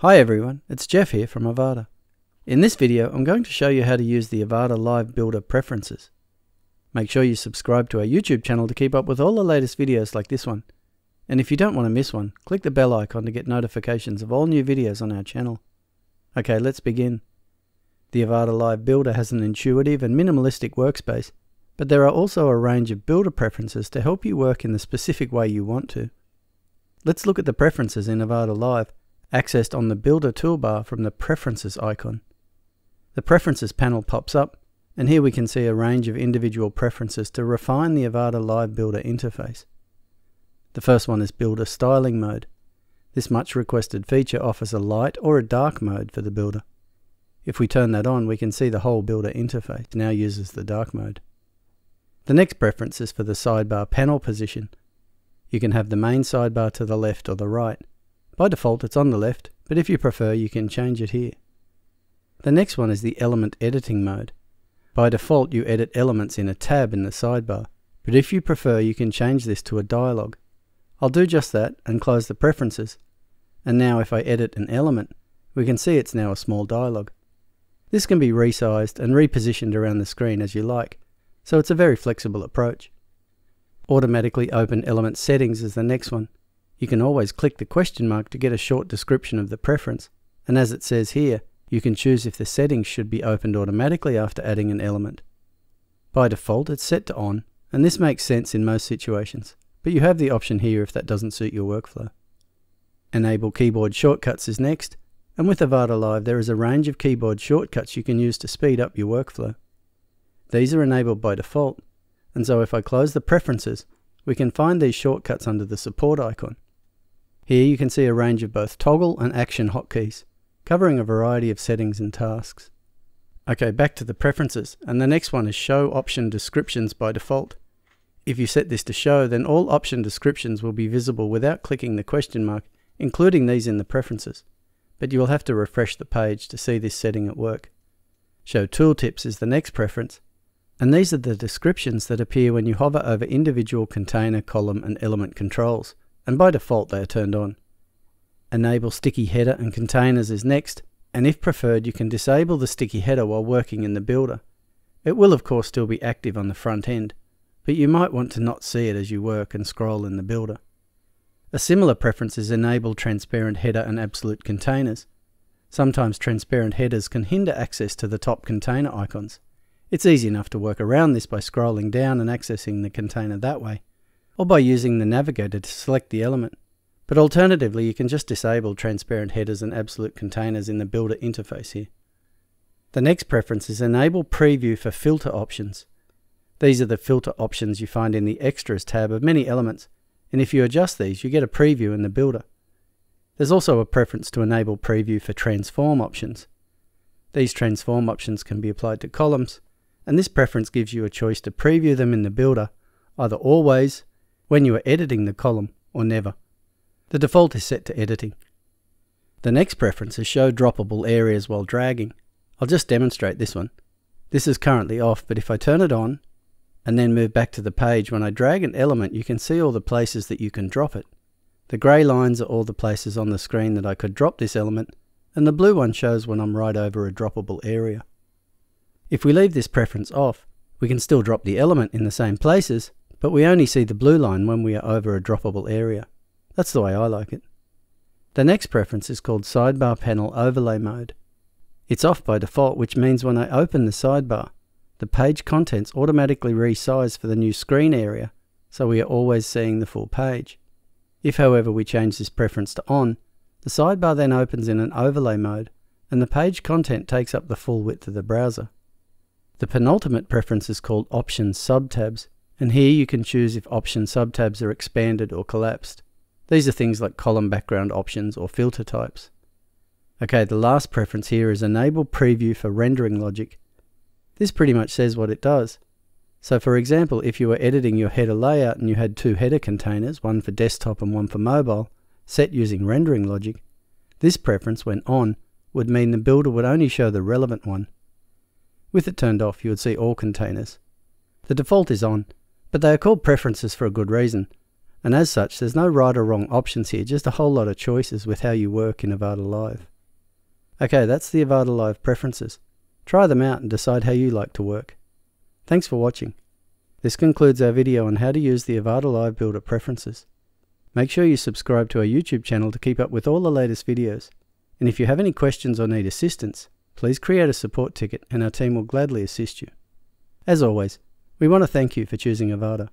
Hi everyone, it's Jeff here from Avada. In this video, I'm going to show you how to use the Avada Live Builder preferences. Make sure you subscribe to our YouTube channel to keep up with all the latest videos like this one. And if you don't want to miss one, click the bell icon to get notifications of all new videos on our channel. Okay, let's begin. The Avada Live Builder has an intuitive and minimalistic workspace, but there are also a range of builder preferences to help you work in the specific way you want to. Let's look at the preferences in Avada Live accessed on the Builder toolbar from the Preferences icon. The Preferences panel pops up, and here we can see a range of individual preferences to refine the Avada Live Builder interface. The first one is Builder Styling Mode. This much requested feature offers a light or a dark mode for the builder. If we turn that on, we can see the whole builder interface now uses the dark mode. The next preference is for the sidebar panel position. You can have the main sidebar to the left or the right. By default it's on the left, but if you prefer you can change it here. The next one is the element editing mode. By default you edit elements in a tab in the sidebar, but if you prefer you can change this to a dialog. I'll do just that and close the preferences. And now if I edit an element, we can see it's now a small dialog. This can be resized and repositioned around the screen as you like, so it's a very flexible approach. Automatically open element settings is the next one. You can always click the question mark to get a short description of the preference, and as it says here, you can choose if the settings should be opened automatically after adding an element. By default, it's set to on, and this makes sense in most situations, but you have the option here if that doesn't suit your workflow. Enable keyboard shortcuts is next, and with Avada Live there is a range of keyboard shortcuts you can use to speed up your workflow. These are enabled by default, and so if I close the preferences, we can find these shortcuts under the support icon. Here you can see a range of both toggle and action hotkeys, covering a variety of settings and tasks. Okay, back to the preferences, and the next one is show option descriptions by default. If you set this to show, then all option descriptions will be visible without clicking the question mark, including these in the preferences. But you will have to refresh the page to see this setting at work. Show tooltips is the next preference, and these are the descriptions that appear when you hover over individual container, column, and element controls and by default they are turned on. Enable sticky header and containers is next, and if preferred you can disable the sticky header while working in the builder. It will of course still be active on the front end, but you might want to not see it as you work and scroll in the builder. A similar preference is enable transparent header and absolute containers. Sometimes transparent headers can hinder access to the top container icons. It's easy enough to work around this by scrolling down and accessing the container that way or by using the navigator to select the element. But alternatively, you can just disable transparent headers and absolute containers in the Builder interface here. The next preference is Enable Preview for Filter options. These are the filter options you find in the Extras tab of many elements, and if you adjust these, you get a preview in the Builder. There's also a preference to enable preview for transform options. These transform options can be applied to columns, and this preference gives you a choice to preview them in the Builder, either always when you are editing the column or never. The default is set to editing. The next preference is show droppable areas while dragging. I'll just demonstrate this one. This is currently off, but if I turn it on and then move back to the page, when I drag an element you can see all the places that you can drop it. The grey lines are all the places on the screen that I could drop this element, and the blue one shows when I'm right over a droppable area. If we leave this preference off, we can still drop the element in the same places, but we only see the blue line when we are over a droppable area. That's the way I like it. The next preference is called Sidebar Panel Overlay Mode. It's off by default, which means when I open the sidebar, the page contents automatically resize for the new screen area, so we are always seeing the full page. If however we change this preference to on, the sidebar then opens in an overlay mode, and the page content takes up the full width of the browser. The penultimate preference is called Options Subtabs, and here you can choose if option subtabs are expanded or collapsed. These are things like column background options or filter types. Okay, the last preference here is enable preview for rendering logic. This pretty much says what it does. So for example, if you were editing your header layout and you had two header containers, one for desktop and one for mobile, set using rendering logic, this preference, when on, would mean the builder would only show the relevant one. With it turned off, you would see all containers. The default is on, but they are called preferences for a good reason. And as such, there's no right or wrong options here, just a whole lot of choices with how you work in Avada Live. Okay, that's the Avada Live preferences. Try them out and decide how you like to work. Thanks for watching. This concludes our video on how to use the Avada Live Builder preferences. Make sure you subscribe to our YouTube channel to keep up with all the latest videos. And if you have any questions or need assistance, please create a support ticket and our team will gladly assist you. As always, we want to thank you for choosing Avada.